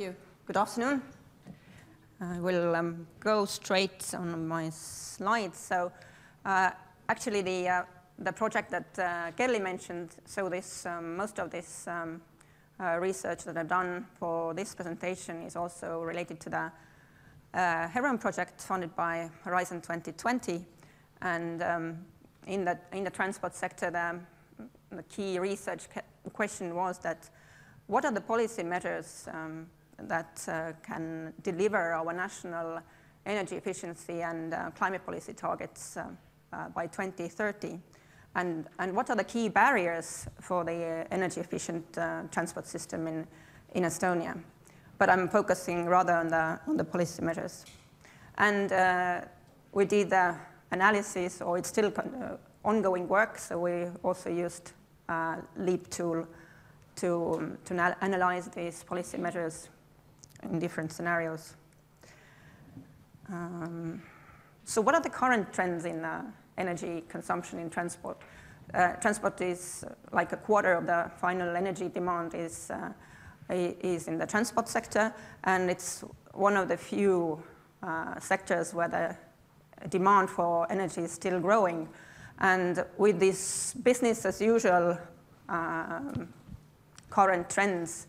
you. Good afternoon. I will um, go straight on my slides. So uh, actually the, uh, the project that uh, Kelly mentioned, so this, um, most of this um, uh, research that I've done for this presentation is also related to the uh, HERON project funded by Horizon 2020. And um, in, the, in the transport sector, the, the key research question was that what are the policy measures um, that uh, can deliver our national energy efficiency and uh, climate policy targets uh, uh by 2030? And, and what are the key barriers for the uh, energy efficient transport system in, in Estonia? But I'm focusing rather on the, on the policy measures. And we did the analysis, or it's still ongoing work, so we also used LEAP tool to, um, to analyze these policy measures in different scenarios. Um, so what are the current trends in uh, energy consumption in transport? Uh, transport is uh, like a quarter of the final energy demand is, uh, is in the transport sector, and it's one of the few uh, sectors where the demand for energy is still growing. And with this business as usual um, current trends,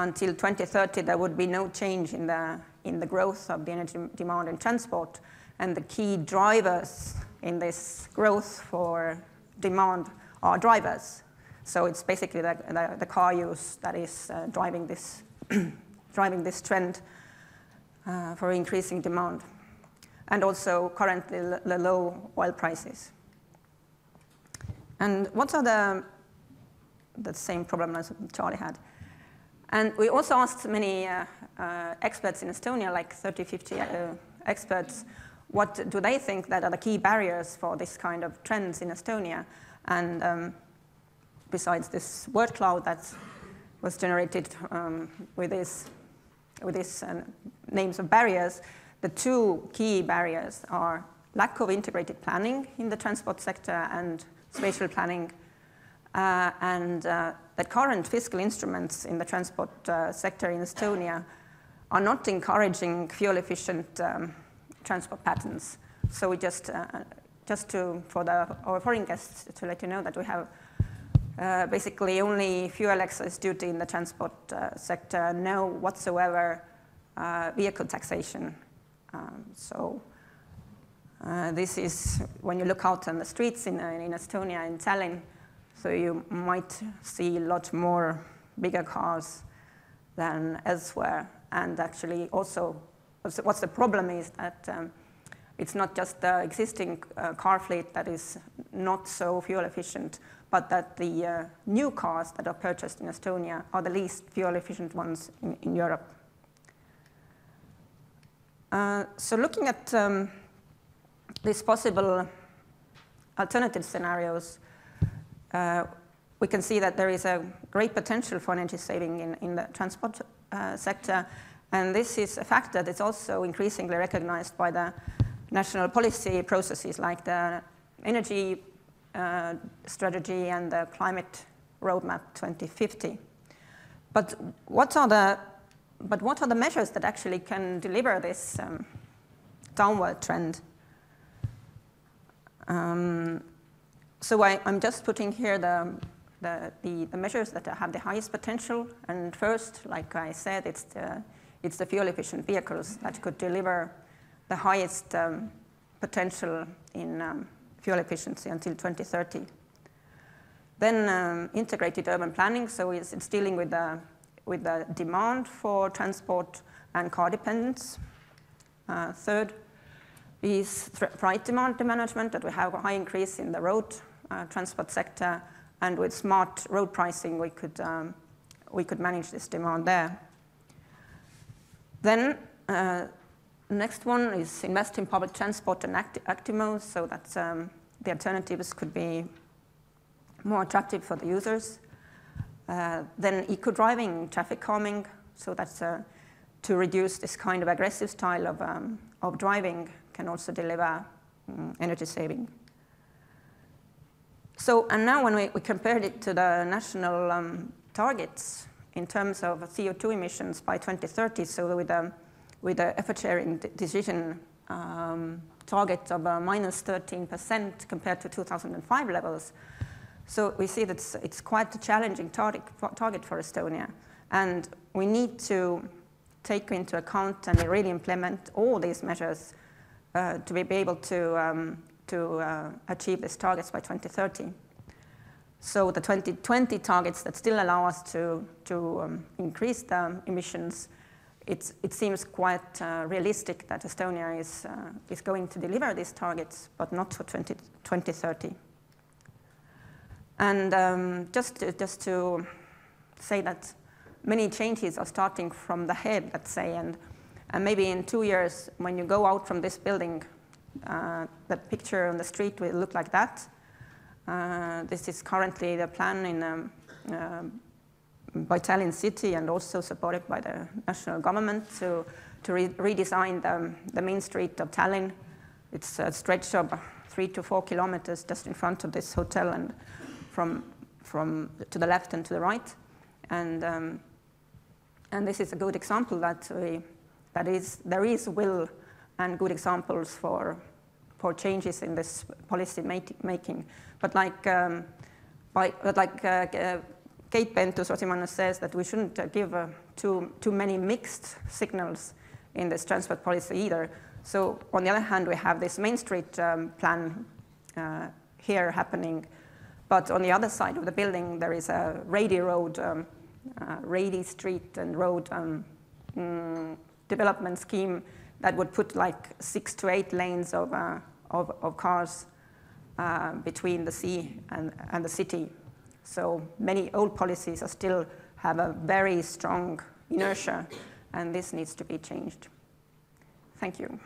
until 2030 there would be no change in the, in the growth of the energy demand in transport. And the key drivers in this growth for demand are drivers. So it's basically the, the, the car use that is uh, driving, this driving this trend uh, for increasing demand. And also currently the low oil prices. And what are the the same problem as Charlie had. And we also asked many uh, uh, experts in Estonia, like 30, 50 uh, experts, what do they think that are the key barriers for this kind of trends in Estonia? And um, besides this word cloud that was generated um, with these with uh, names of barriers, the two key barriers are lack of integrated planning in the transport sector and spatial planning and uh, that current fiscal instruments in the transport uh, sector in Estonia are not encouraging fuel-efficient um, transport patterns. So we just, uh, just to, for the, our foreign guests, to let you know that we have uh, basically only fuel excise duty in the transport uh, sector, no whatsoever vehicle taxation. Um, so this is when you look out on the streets in, in Estonia, in Tallinn, so you might see a lot more bigger cars than elsewhere. And actually also, what's the problem is that um, it's not just the existing uh, car fleet that is not so fuel efficient, but that the uh, new cars that are purchased in Estonia are the least fuel efficient ones in, in Europe. Uh, so looking at um, these possible alternative scenarios, uh, we can see that there is a great potential for energy saving in, in the transport uh, sector. And this is a fact that is also increasingly recognized by the national policy processes like the energy uh, strategy and the climate roadmap 2050. But what are the, but what are the measures that actually can deliver this um, downward trend? Um, so I, am just putting here the, the, the, the, measures that have the highest potential. And first, like I said, it's the, it's the fuel efficient vehicles that could deliver the highest um, potential in um, fuel efficiency until 2030. Then um, integrated urban planning, so it's, it's, dealing with the, with the demand for transport and car dependence. Uh, third is freight demand management, that we have a high increase in the road transport sector, and with smart road pricing, we could, um, we could manage this demand there. Then uh, next one is invest in public transport and acti modes so that um, the alternatives could be more attractive for the users. Uh, then eco-driving, traffic calming, so that's uh, to reduce this kind of aggressive style of, um, of driving can also deliver um, energy saving. So, and now when we, we compared it to the national um, targets in terms of CO2 emissions by 2030, so with a, with a effort sharing decision um, target of uh, minus 13% compared to 2005 levels. So we see that it's, it's quite a challenging target, target for Estonia. And we need to take into account and really implement all these measures uh, to be able to, um, to uh, achieve these targets by 2030. So the 2020 targets that still allow us to, to um, increase the emissions, it seems quite uh, realistic that Estonia is, uh, is going to deliver these targets, but not for 20, 2030. And um, just, to, just to say that many changes are starting from the head, let's say, and, and maybe in two years, when you go out from this building, uh, the picture on the street will look like that. Uh, this is currently the plan in um, uh, by Tallinn City and also supported by the national government to, to re redesign the, the main street of Tallinn. It's a stretch of three to four kilometers just in front of this hotel and from, from to the left and to the right. And um, and this is a good example that, we, that is, there is will and good examples for, for changes in this policy making. But like, um, by, but like uh, uh, Keit Pentus-Rosimannus says that we shouldn't uh, give uh, too, too many mixed signals in this transport policy either. So on the other hand, we have this Main Street um, plan uh, here happening, but on the other side of the building, there is a Reidi Road um, uh, Reidi Street and Road um, mm, development scheme that would put like six to eight lanes of, uh, of, of, cars uh, between the sea and, and the city. So many old policies still have a very strong inertia, and this needs to be changed. Thank you.